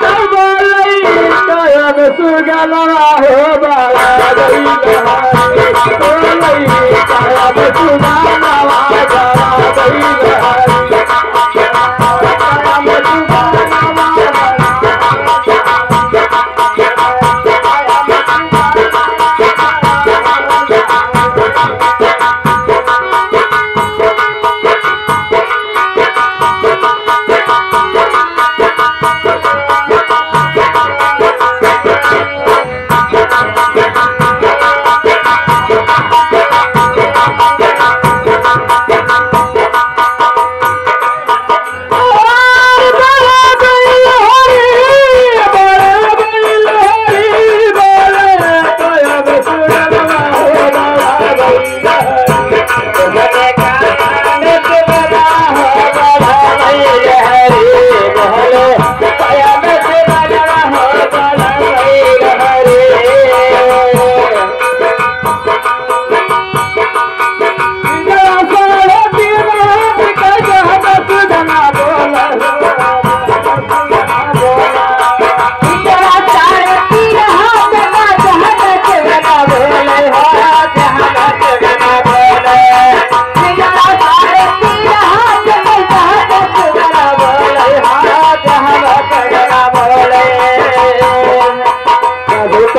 تا بولئي تان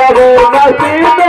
Bravo, Martín.